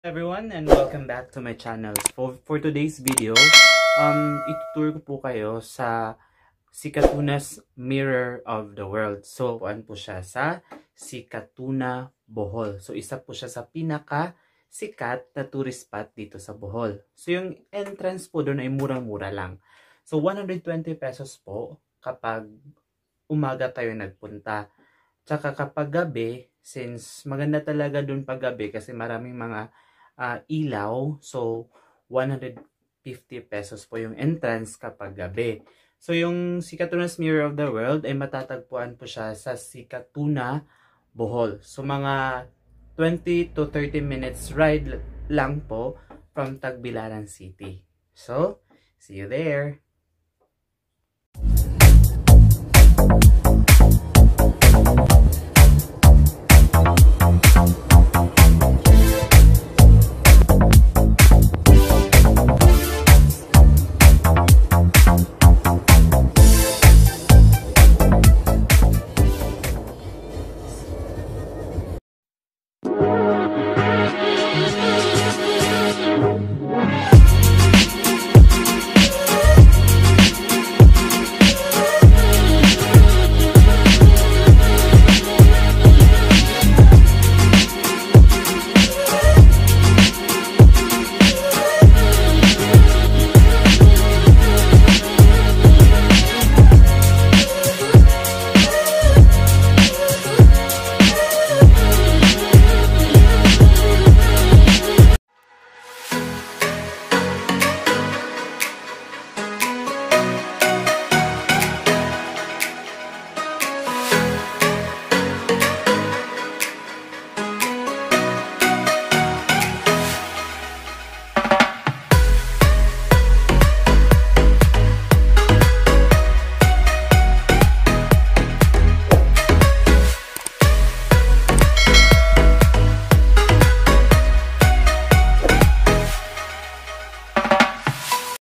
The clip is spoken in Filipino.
everyone and welcome back to my channel. For, for today's video, um, itutur ko po kayo sa Sikatuna's Mirror of the World. So, kuan po siya sa Sikatuna, Bohol. So, isa po siya sa pinaka sikat na tourist spot dito sa Bohol. So, yung entrance po doon ay murang-mura lang. So, 120 pesos po kapag umaga tayo nagpunta. Tsaka kapag gabi, since maganda talaga doon pag gabi kasi maraming mga uh, ilaw, so 150 pesos po yung entrance kapag gabi. So, yung Sikatuna's Mirror of the World ay matatagpuan po siya sa Sikatuna, Bohol. So, mga 20 to 30 minutes ride lang po from Tagbilaran City. So, see you there!